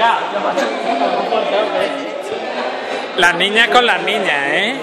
야, 야, 맞춰. La niña con la niña, ¿eh?